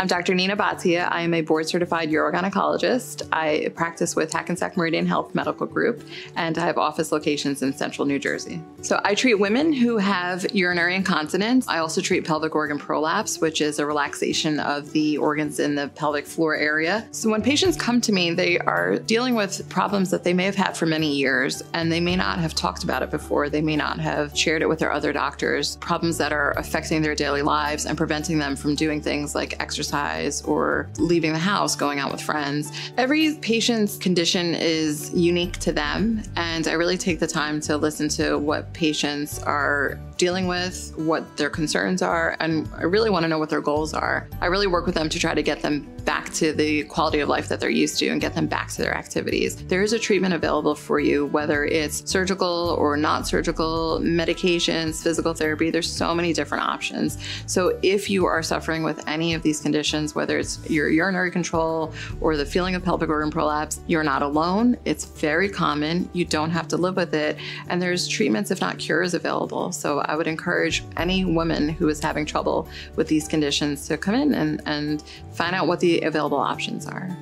I'm Dr. Nina Bhatia. I am a board certified urogynecologist. I practice with Hackensack Meridian Health Medical Group, and I have office locations in central New Jersey. So I treat women who have urinary incontinence. I also treat pelvic organ prolapse, which is a relaxation of the organs in the pelvic floor area. So when patients come to me, they are dealing with problems that they may have had for many years, and they may not have talked about it before. They may not have shared it with their other doctors. Problems that are affecting their daily lives and preventing them from doing things like exercise exercise or leaving the house, going out with friends. Every patient's condition is unique to them, and I really take the time to listen to what patients are dealing with, what their concerns are, and I really want to know what their goals are. I really work with them to try to get them back to the quality of life that they're used to and get them back to their activities. There is a treatment available for you, whether it's surgical or not surgical, medications, physical therapy. There's so many different options. So if you are suffering with any of these conditions, whether it's your urinary control or the feeling of pelvic organ prolapse, you're not alone. It's very common. You don't have to live with it. And there's treatments, if not cures, available. So I would encourage any woman who is having trouble with these conditions to come in and, and find out what the available options are.